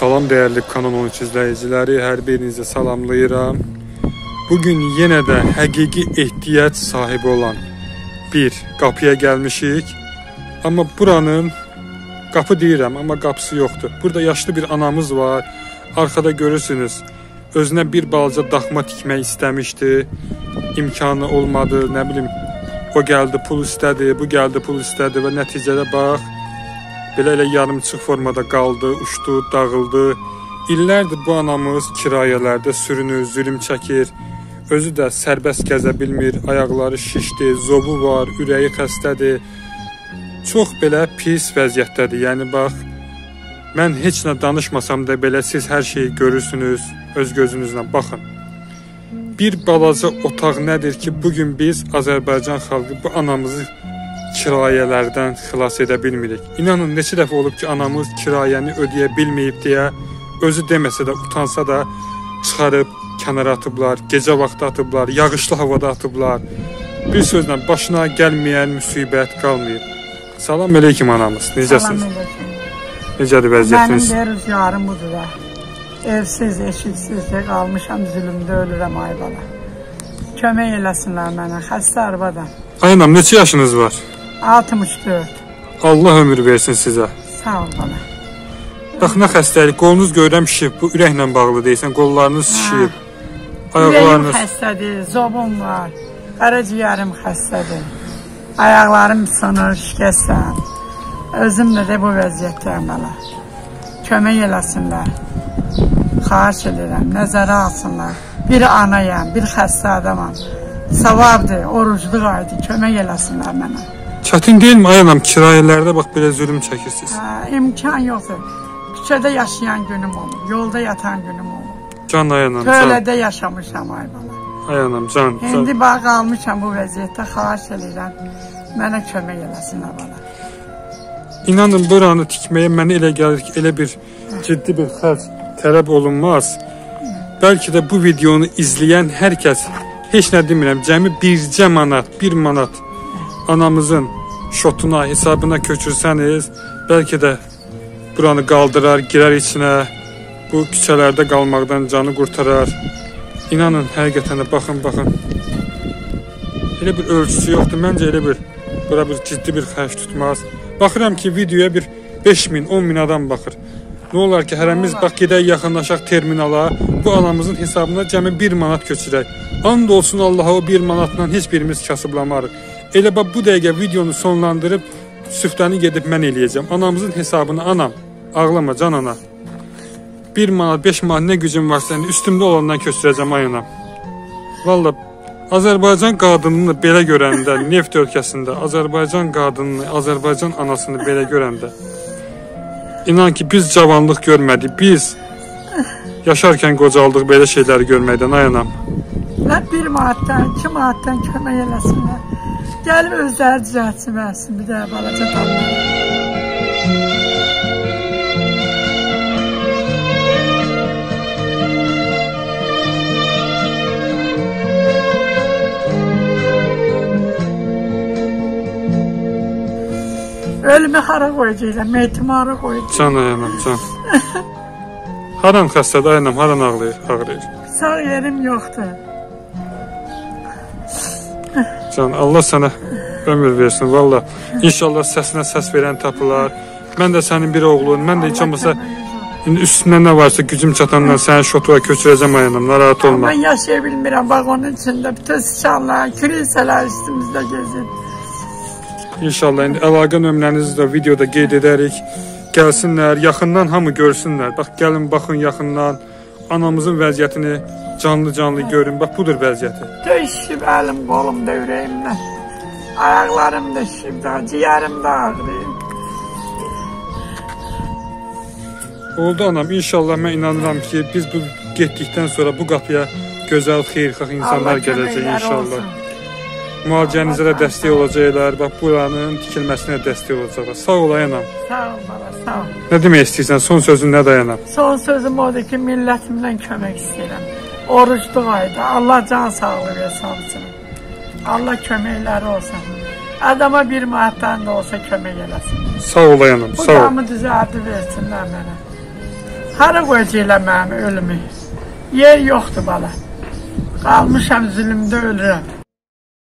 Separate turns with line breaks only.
Salam dəyərli Kanon 13 izləyiciləri, hər birinizə salamlayıram. Bu gün yenə də həqiqi ehtiyac sahibi olan bir qapıya gəlmişik. Amma buranın qapı deyirəm, amma qapısı yoxdur. Burada yaşlı bir anamız var. Arxada görürsünüz. Özünə bir balaca daxma tikmək istəmişdi. İmkanı olmadı, nə bilim. O gəldi, pul istədi, bu gəldi, pul istədi və nəticədə bax belə elə yarımçıq formada qaldı, uçdu, dağıldı. İllərdir bu anamız kirayələrdə sürünür, zülm çəkir. Özü də sərbəst gəzə bilmir, ayaqları şişdi, zobu var, ürəyi xəstədir. Çox belə pis vəziyyətdədir. Yəni bax, mən heç nə danışmasam da belə siz hər şeyi görürsünüz öz gözünüzlə. Baxın. Bir balaca otaq nədir ki, bu gün biz Azərbaycan xalqı bu anamızı kirayələrdən xilas edə bilmirik. İnanın neçə dəfə olub ki, anamız kirayəni ödəyə bilməyib deyə özü deməsə də, utansa da çıxarıb kənara atıblar, gecə vaxtı atıblar, yağışlı havada atıblar. Bir sözlə başına gəlməyən müsibət qalmayıb. Salam əleykum anamız. Necəsiniz?
Salam əleykum.
Necədir
Mənim
vəziyyətiniz?
də rüzgarım budur da. Evsiz, eşiksiz də qalmışam, zülümdə ölürəm ay bala. Kömək eləsinlər mənə, xəstə arvadan.
Ay anam, neçə yaşınız var?
64.
Allah ömür versin sizə.
Sağ ol bala.
Bax nə xəstəlik, qolunuz görürəm şişib, bu ürəklə bağlı deyirsən, qollarınız şişib.
Ürəyim
Ayaqlarınız
xəstədir, zobum var, qaraciyərim xəstədir. Ayaqlarım sınır, şikəstəm. Özümlə də bu vəziyyətdəyəm bala. Kömək eləsinlər. Xahiş edirəm, nəzərə alsınlar. Bir anayam, bir xəstə adamam. Savabdır, orucluq aydı, kömək eləsinlər mənə.
Çətin deyilmi ay anam kirayələrdə bax belə zülm çəkirsiniz?
Hə, imkan yoxdur. Küçədə yaşayan günüm olur, yolda yatan günüm olur.
Can ay anam, can.
Tövlədə yaşamışam ay bala.
Ay anam, can, can.
İndi bax qalmışam bu vəziyyətdə, xahiş edirəm. Mənə kömək eləsinlər bana.
İnanın buranı tikməyə mənə elə gəlir ki, elə bir ciddi bir xərc tələb olunmaz. Bəlkə də bu videonu izləyən hər kəs heç nə demirəm, cəmi bircə manat, 1 manat anamızın şotuna, hesabına köçürsəniz, bəlkə də buranı qaldırar, girər içinə, bu küçələrdə qalmaqdan canı qurtarar. İnanın, həqiqətən də baxın, baxın. Elə bir ölçüsü yoxdur. Məncə elə bir bura bir ciddi bir xərc tutmaz. Baxıram ki, videoya bir 5000, 10000 adam baxır. Nə olar ki, hərəmiz bax gedək yaxınlaşaq terminala, bu anamızın hesabına cəmi 1 manat köçürək. And olsun Allaha o 1 manatla heç birimiz kasıblamarıq. Elə bax bu dəqiqə videonu sonlandırıb süftəni gedib mən eləyəcəm. Anamızın hesabını anam, ağlama can ana. 1 manat, 5 manat nə gücüm varsa, indi üstümdə olandan köçürəcəm ay anam. Valla Azərbaycan qadınını belə görəndə, neft ölkəsində Azərbaycan qadınını, Azərbaycan anasını belə görəndə inan ki biz cavanlıq görmədik. Biz yaşarkən qocaldıq belə şeyləri görməkdən ay anam.
Nə bir manatdan, iki manatdan kömək eləsinlər. Gəlib özləri düzəltsin versin bir də balaca damlar. Ölümü hara qoyacaqlar, meytimi hara qoyacaqlar.
Can ay anam, can. Haran xəstədir ay anam, haran ağrıyır, ağrıyır.
Sağ yerim yoxdur.
Can, Allah sənə ömür versin, valla. İnşallah səsinə səs verən tapılar. Mən də sənin bir oğlun, mən də heç olmasa indi üstündən nə varsa gücüm çatandan sənin şotuğa köçürəcəm ay anam, narahat olma.
Ben yaşaya bilmirəm vagonun içində. Bütün sıçanlar, kriseler üstümüzdə gezir.
İnşallah indi əlaqə nömrənizi də videoda qeyd edərik. Gəlsinlər, yaxından hamı görsünlər. Bax gəlin baxın yaxından anamızın vəziyyətini canlı-canlı görün. Bax budur vəziyyəti.
Döyüşüb əlim, qolum da ürəyimlə. Ayaqlarım da şişib da, ciyərim də ağrıyır.
Oldu anam. İnşallah mən inanıram ki, biz bu getdikdən sonra bu qapıya gözəl, xeyirxah insanlar
Allah
gələcək inşallah.
olsun.
Müalicənizə də dəstək olacaqlar. Bax buranın tikilməsinə dəstək olacaqlar. Sağ ol ay anam.
Sağ ol bala, sağ ol.
Nə demək istəyirsən? Son sözün nə dayanam?
Son sözüm odur ki, millətimdən kömək istəyirəm. Orucluq ayda Allah can sağlığı versin hamısına. Allah köməkləri olsun. Adama bir manatdan da olsa kömək eləsin.
Sağ ol.
Bu
Sağ ol.
damı düzəldi versinlər mənə. Hara qoyacaqlar mənim ölümü? Yer yoxdur bala. Qalmışam zülmdə ölürəm.